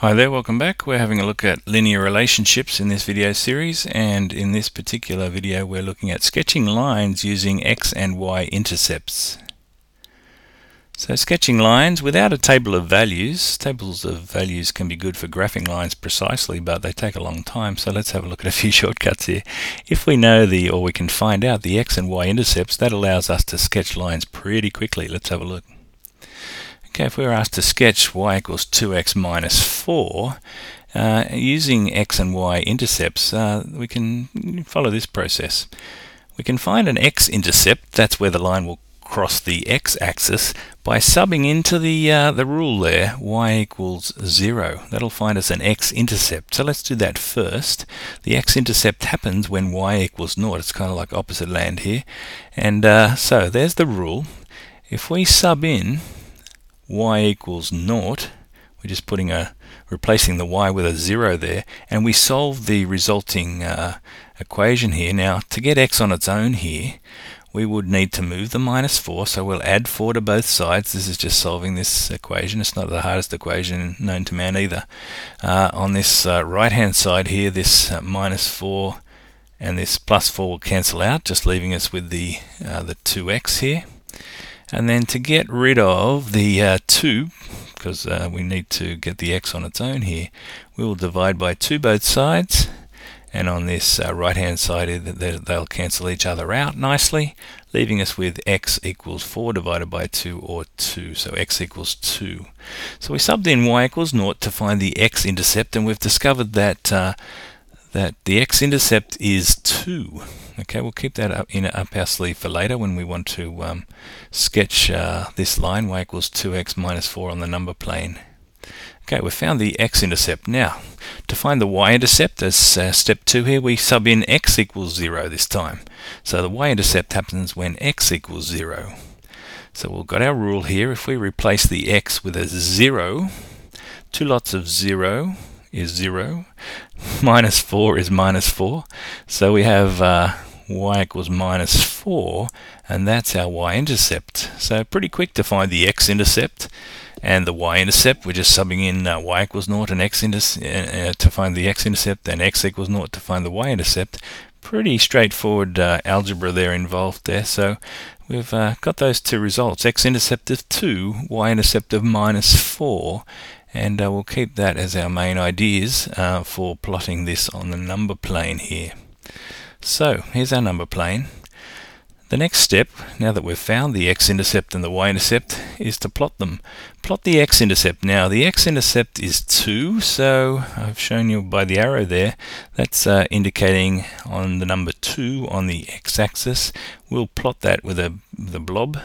Hi there, welcome back. We're having a look at linear relationships in this video series and in this particular video we're looking at sketching lines using x and y intercepts. So sketching lines without a table of values. Tables of values can be good for graphing lines precisely but they take a long time so let's have a look at a few shortcuts here. If we know the or we can find out the x and y intercepts that allows us to sketch lines pretty quickly. Let's have a look. Okay, if we were asked to sketch y equals 2x minus 4, uh, using x and y intercepts, uh, we can follow this process. We can find an x-intercept, that's where the line will cross the x-axis, by subbing into the, uh, the rule there, y equals 0. That'll find us an x-intercept. So let's do that first. The x-intercept happens when y equals 0. It's kind of like opposite land here. And uh, so there's the rule. If we sub in y equals naught, we're just putting a replacing the y with a zero there, and we solve the resulting uh, equation here. Now, to get x on its own here, we would need to move the minus 4, so we'll add 4 to both sides. This is just solving this equation. It's not the hardest equation known to man either. Uh, on this uh, right-hand side here, this uh, minus 4 and this plus 4 will cancel out, just leaving us with the, uh, the 2x here. And then to get rid of the uh, 2, because uh, we need to get the x on its own here, we will divide by 2 both sides. And on this uh, right hand side, they'll cancel each other out nicely, leaving us with x equals 4 divided by 2 or 2. So x equals 2. So we subbed in y equals 0 to find the x-intercept, and we've discovered that uh, that the x-intercept is 2. Okay, we'll keep that up in up our sleeve for later when we want to um, sketch uh, this line, y equals 2x minus 4 on the number plane. Okay, we've found the x-intercept. Now, to find the y-intercept, as uh, step 2 here, we sub in x equals 0 this time. So the y-intercept happens when x equals 0. So we've got our rule here. If we replace the x with a 0, two lots of 0 is 0, minus 4 is minus 4. So we have uh, y equals minus 4, and that's our y-intercept. So pretty quick to find the x-intercept and the y-intercept. We're just subbing in uh, y equals 0 and x uh, uh, to find the x-intercept, and x equals 0 to find the y-intercept. Pretty straightforward uh, algebra there involved there. So we've uh, got those two results, x-intercept of 2, y-intercept of minus 4, and uh, we'll keep that as our main ideas uh, for plotting this on the number plane here. So here's our number plane. The next step, now that we've found the x-intercept and the y-intercept, is to plot them. Plot the x-intercept. Now the x-intercept is 2, so I've shown you by the arrow there, that's uh, indicating on the number 2 on the x-axis. We'll plot that with a, a blob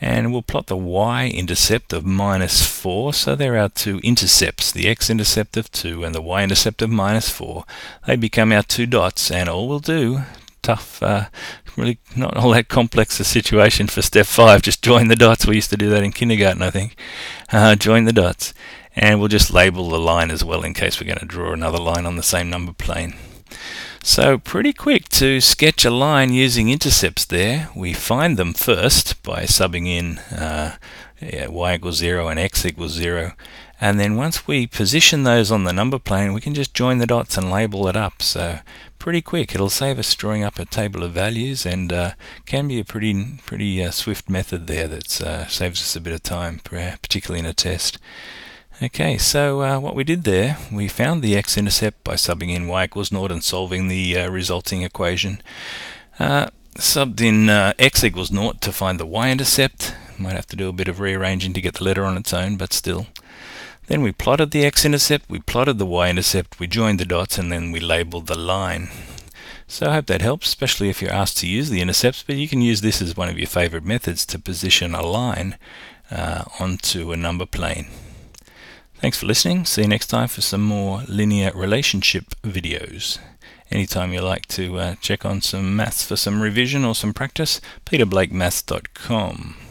and we'll plot the y-intercept of minus 4. So there are two intercepts, the x-intercept of 2 and the y-intercept of minus 4. They become our two dots, and all we'll do, tough, uh, really not all that complex a situation for step 5, just join the dots. We used to do that in kindergarten, I think. Uh, join the dots. And we'll just label the line as well in case we're going to draw another line on the same number plane. So pretty quick to sketch a line using intercepts there. We find them first by subbing in uh, yeah, y equals 0 and x equals 0. And then once we position those on the number plane, we can just join the dots and label it up. So pretty quick. It'll save us drawing up a table of values and uh, can be a pretty pretty uh, swift method there that uh, saves us a bit of time, particularly in a test. Okay, so uh, what we did there, we found the x-intercept by subbing in y equals naught and solving the uh, resulting equation. Uh, subbed in uh, x equals naught to find the y-intercept. Might have to do a bit of rearranging to get the letter on its own, but still. Then we plotted the x-intercept, we plotted the y-intercept, we joined the dots, and then we labeled the line. So I hope that helps, especially if you're asked to use the intercepts, but you can use this as one of your favorite methods to position a line uh, onto a number plane. Thanks for listening. See you next time for some more linear relationship videos. Anytime you like to uh, check on some maths for some revision or some practice, peterblakemaths.com.